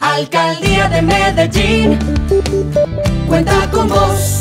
Alcaldía de Medellín, cuenta con vos.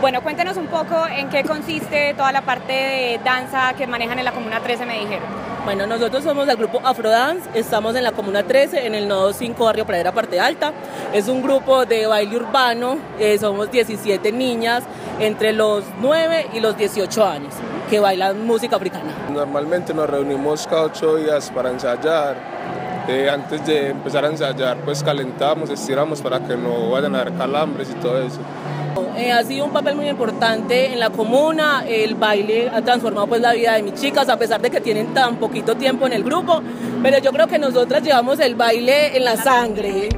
Bueno, cuéntenos un poco en qué consiste toda la parte de danza que manejan en la Comuna 13, me dijeron. Bueno, nosotros somos del grupo Afrodance, estamos en la Comuna 13, en el Nodo 5, Barrio Pradera, Parte Alta. Es un grupo de baile urbano, eh, somos 17 niñas entre los 9 y los 18 años que bailan música africana. Normalmente nos reunimos cada ocho días para ensayar. Eh, antes de empezar a ensayar, pues calentamos, estiramos para que no vayan a haber calambres y todo eso. Eh, ha sido un papel muy importante en la comuna, el baile ha transformado pues la vida de mis chicas, a pesar de que tienen tan poquito tiempo en el grupo, pero yo creo que nosotras llevamos el baile en la sangre.